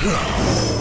Huh.